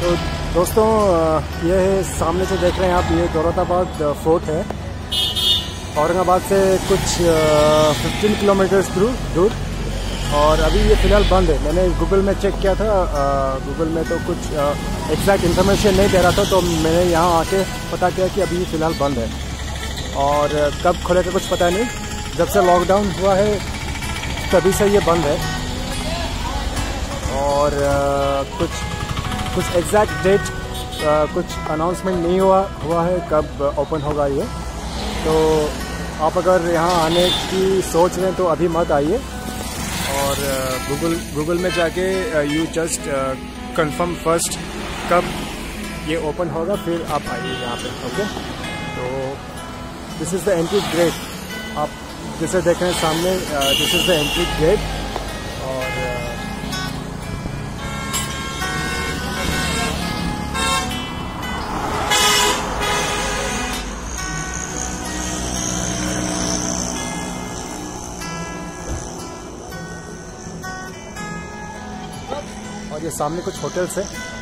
तो दोस्तों ये सामने से देख रहे हैं आप, ये दौलताबाद फोर्ट है। औरंगाबाद से कुछ 15 किलोमीटर्स दूर दूर। और अभी ये फ़िलहाल बंद है। मैंने गूगल में चेक किया था गूगल में तो कुछ एग्जैक्ट इन्फॉर्मेशन नहीं दे रहा था तो मैंने यहाँ आके पता किया कि अभी ये फ़िलहाल बंद है। और कब खुलेगा कुछ पता नहीं। जब से लॉकडाउन हुआ है, तभी से ये बंद है। और कुछ कुछ एग्जैक्ट डेट कुछ अनाउंसमेंट नहीं हुआ हुआ है, कब ओपन होगा ये। तो आप अगर यहाँ आने की सोच रहे हैं तो अभी मत आइए। और गूगल गूगल में जाके यू जस्ट कंफर्म फ़र्स्ट कब ये ओपन होगा, फिर आप आइए यहाँ पे ओके तो this is the entry gate आप जिसे देख रहे हैं सामने this is the entry gate ये सामने कुछ होटल्स है।